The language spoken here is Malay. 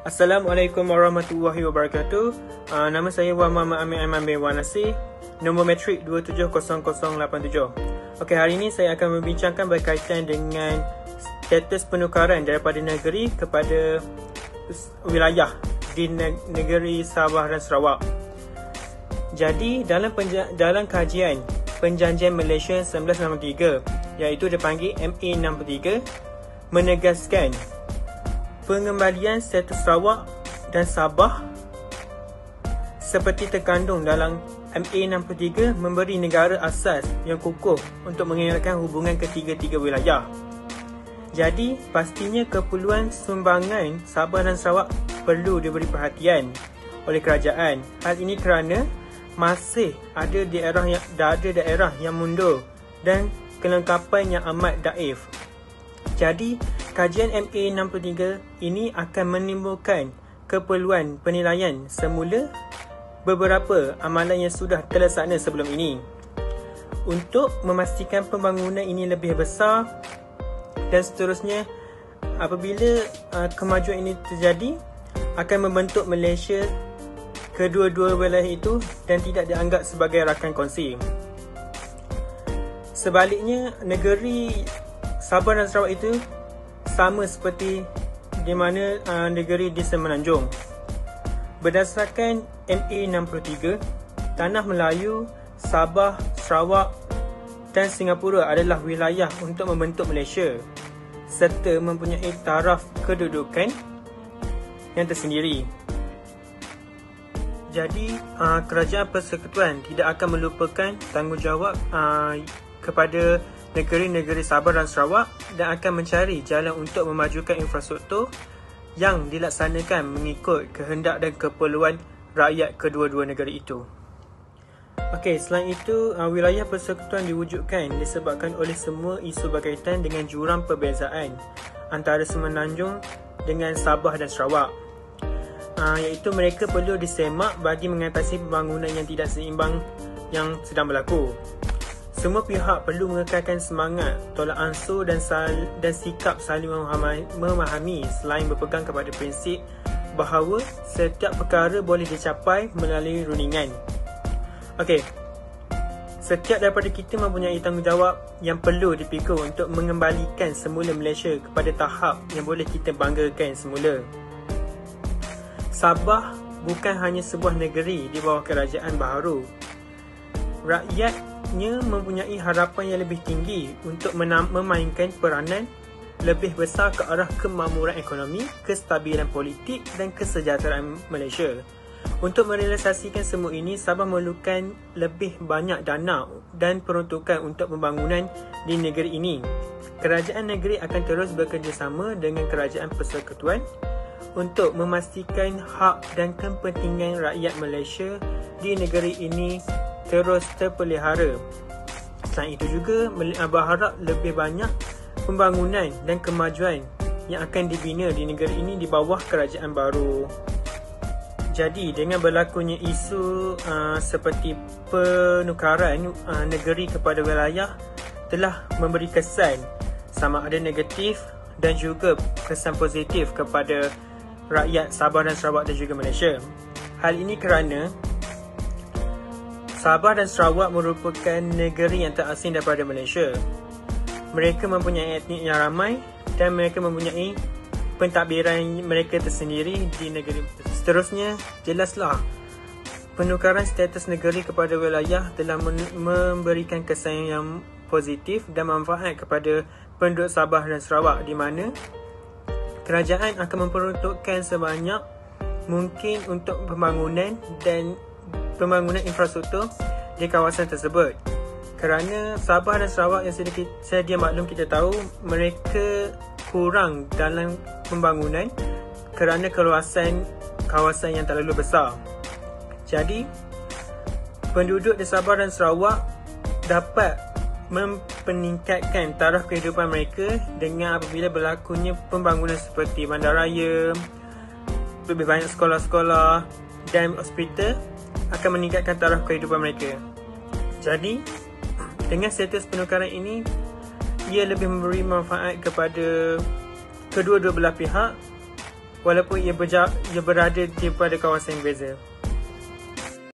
Assalamualaikum warahmatullahi wabarakatuh. Uh, nama saya Wan Muhammad Amir Aiman bin Wan Nasir. Nombor metrik 270087. Okey, hari ini saya akan membincangkan berkaitan dengan status penukaran daripada negeri kepada wilayah di negeri Sabah dan Sarawak. Jadi, dalam dalam kajian Perjanjian Malaysia 1963 iaitu dipanggil MA63 menegaskan pengembalian status Sarawak dan Sabah seperti terkandung dalam MA63 memberi negara asas yang kukuh untuk mengelakkan hubungan ketiga-tiga wilayah. Jadi, pastinya keperluan sumbangan Sabah dan Sarawak perlu diberi perhatian oleh kerajaan. Hal ini kerana masih ada daerah yang ada daerah yang mundur dan kelengkapan yang amat daif. Jadi, kajian MA63 ini akan menimbulkan keperluan penilaian semula beberapa amalan yang sudah terlaksana sebelum ini. Untuk memastikan pembangunan ini lebih besar dan seterusnya apabila uh, kemajuan ini terjadi akan membentuk Malaysia kedua-dua wilayah itu dan tidak dianggap sebagai rakan kongsi. Sebaliknya, negeri Sabah dan Sarawak itu sama seperti di mana uh, negeri di Semenanjung. Berdasarkan MA63, Tanah Melayu, Sabah, Sarawak dan Singapura adalah wilayah untuk membentuk Malaysia serta mempunyai taraf kedudukan yang tersendiri. Jadi, uh, kerajaan persekutuan tidak akan melupakan tanggungjawab uh, kepada negeri-negeri Sabah dan Sarawak dan akan mencari jalan untuk memajukan infrastruktur yang dilaksanakan mengikut kehendak dan keperluan rakyat kedua-dua negeri itu. Okey, selain itu, uh, wilayah persekutuan diwujudkan disebabkan oleh semua isu berkaitan dengan jurang perbezaan antara Semenanjung dengan Sabah dan Sarawak uh, iaitu mereka perlu disemak bagi mengatasi pembangunan yang tidak seimbang yang sedang berlaku. Semua pihak perlu mengekalkan semangat, tolak ansur dan sal- dan sikap saling memahami, selain berpegang kepada prinsip bahawa setiap perkara boleh dicapai melalui rundingan. Okey. Setiap daripada kita mempunyai tanggungjawab yang perlu dipikul untuk mengembalikan semula Malaysia kepada tahap yang boleh kita banggakan semula. Sabah bukan hanya sebuah negeri di bawah kerajaan baharu. Rakyatnya mempunyai harapan yang lebih tinggi untuk memainkan peranan lebih besar ke arah kemakmuran ekonomi, kestabilan politik dan kesejahteraan Malaysia. Untuk merealisasikan semua ini, Sabah memerlukan lebih banyak dana dan peruntukan untuk pembangunan di negeri ini. Kerajaan negeri akan terus bekerjasama dengan kerajaan persekutuan untuk memastikan hak dan kepentingan rakyat Malaysia di negeri ini terus terpelihara. Selain itu juga, berharap lebih banyak pembangunan dan kemajuan yang akan dibina di negeri ini di bawah kerajaan baru. Jadi, dengan berlakunya isu uh, seperti penukaran uh, negeri kepada wilayah telah memberi kesan sama ada negatif dan juga kesan positif kepada rakyat Sabah dan Sarawak dan juga Malaysia. Hal ini kerana Sabah dan Sarawak merupakan negeri yang terasing daripada Malaysia. Mereka mempunyai etnik yang ramai dan mereka mempunyai pentadbiran mereka tersendiri di negeri. Seterusnya, jelaslah penukaran status negeri kepada wilayah telah memberikan kesan yang positif dan manfaat kepada penduduk Sabah dan Sarawak di mana kerajaan akan memperuntukkan sebanyak mungkin untuk pembangunan dan pembangunan infrastruktur di kawasan tersebut. Kerana Sabah dan Sarawak yang sedia, maklum kita tahu mereka kurang dalam pembangunan kerana keluasan kawasan yang terlalu besar. Jadi, penduduk di Sabah dan Sarawak dapat mempeningkatkan taraf kehidupan mereka dengan apabila berlakunya pembangunan seperti bandaraya, lebih banyak sekolah-sekolah dan hospital akan meningkatkan taraf kehidupan mereka. Jadi, dengan status penukaran ini, ia lebih memberi manfaat kepada kedua-dua belah pihak walaupun ia, berja, ia berada di pada kawasan yang berbeza.